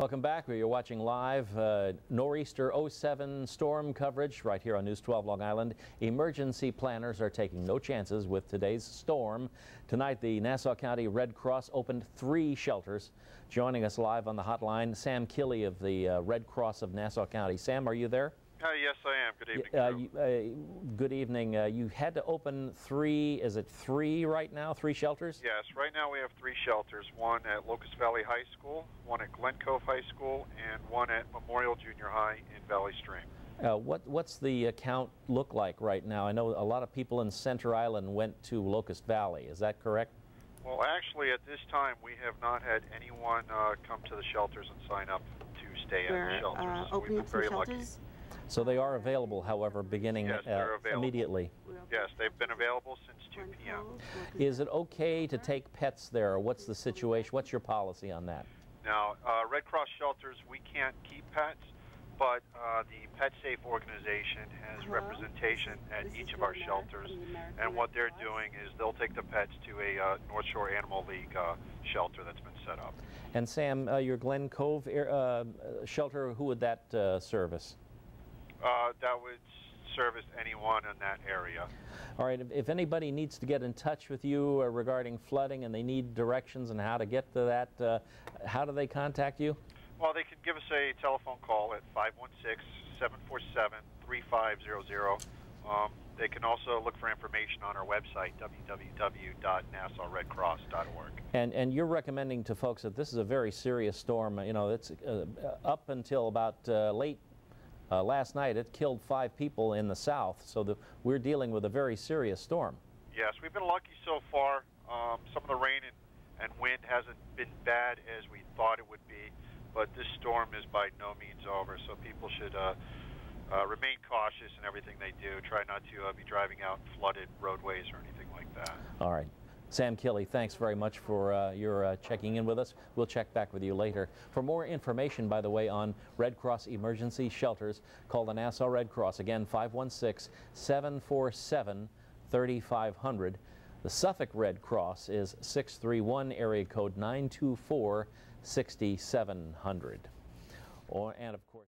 Welcome back. You're watching live uh, Nor'easter 07 storm coverage right here on News 12 Long Island. Emergency planners are taking no chances with today's storm. Tonight, the Nassau County Red Cross opened three shelters. Joining us live on the hotline, Sam Killey of the uh, Red Cross of Nassau County. Sam, are you there? Uh, yes, I am. Good evening. Uh, you, uh, good evening. Uh, you had to open three, is it three right now? Three shelters? Yes, right now we have three shelters one at Locust Valley High School, one at Glen Cove High School, and one at Memorial Junior High in Valley Stream. Uh, what, what's the account look like right now? I know a lot of people in Center Island went to Locust Valley. Is that correct? Well, actually, at this time, we have not had anyone uh, come to the shelters and sign up to stay We're at the shelters. uh, so we've opening been up some very lucky. Shelters. So they are available, however, beginning Yes, uh, available. immediately. Yes, they've been available since 2 p.m. Is it okay to take pets there? What's the situation? What's your policy on that? Now, uh, Red Cross shelters, we can't keep pets, but uh, the Pet Safe organization has Hello? representation at This each of our Lynette shelters. American And what they're doing is they'll take the pets to a uh, North Shore Animal League uh, shelter that's been set up. And Sam, uh, your Glen Cove uh, shelter, who would that uh, service? Uh, that would service anyone in that area. All right, if, if anybody needs to get in touch with you uh, regarding flooding and they need directions and how to get to that, uh, how do they contact you? Well, they can give us a telephone call at 516-747-3500. Um, they can also look for information on our website, www.nassauredcross.org. And, and you're recommending to folks that this is a very serious storm. You know, it's uh, up until about uh, late uh, last night, it killed five people in the south. So the, we're dealing with a very serious storm. Yes, we've been lucky so far. Um, some of the rain and, and wind hasn't been bad as we thought it would be, but this storm is by no means over. So people should uh, uh, remain cautious in everything they do. Try not to uh, be driving out flooded roadways or anything like that. All right. Sam Kelly, thanks very much for uh, your uh, checking in with us. We'll check back with you later. For more information, by the way, on Red Cross emergency shelters, call the Nassau Red Cross. Again, 516-747-3500. The Suffolk Red Cross is 631 area code 924 6700. Or, and of course,